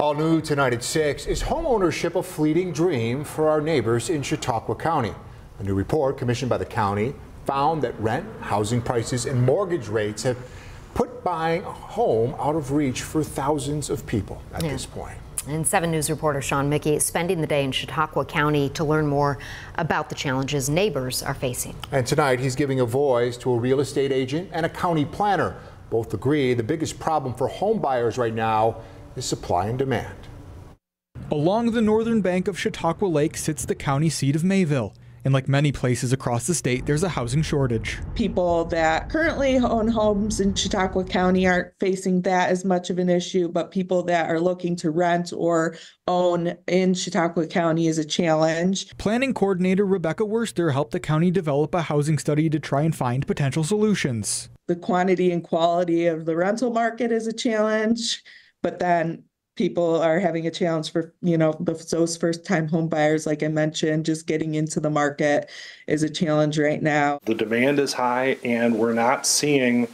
All new tonight at 6 is homeownership a fleeting dream for our neighbors in Chautauqua County? A new report commissioned by the county found that rent, housing prices, and mortgage rates have put buying a home out of reach for thousands of people at yeah. this point. And 7 News reporter Sean Mickey is spending the day in Chautauqua County to learn more about the challenges neighbors are facing. And tonight he's giving a voice to a real estate agent and a county planner. Both agree the biggest problem for home buyers right now is supply and demand. Along the northern bank of Chautauqua Lake sits the county seat of Mayville. And like many places across the state, there's a housing shortage. People that currently own homes in Chautauqua County aren't facing that as much of an issue, but people that are looking to rent or own in Chautauqua County is a challenge. Planning coordinator Rebecca Wurster helped the county develop a housing study to try and find potential solutions. The quantity and quality of the rental market is a challenge but then people are having a challenge for you know those first time home buyers like i mentioned just getting into the market is a challenge right now the demand is high and we're not seeing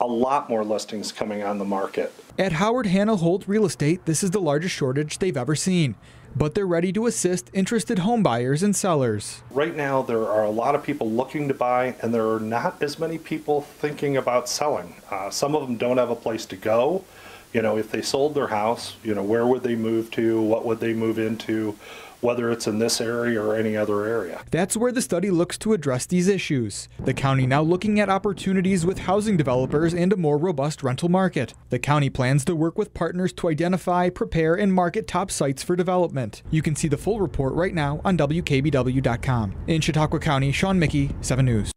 a lot more listings coming on the market at howard hanna holt real estate this is the largest shortage they've ever seen but they're ready to assist interested home buyers and sellers. Right now, there are a lot of people looking to buy, and there are not as many people thinking about selling. Uh, some of them don't have a place to go you know, if they sold their house, you know, where would they move to? What would they move into? Whether it's in this area or any other area. That's where the study looks to address these issues. The county now looking at opportunities with housing developers and a more robust rental market. The county plans to work with partners to identify, prepare, and market top sites for development. You can see the full report right now on WKBW.com. In Chautauqua County, Sean Mickey, 7 News.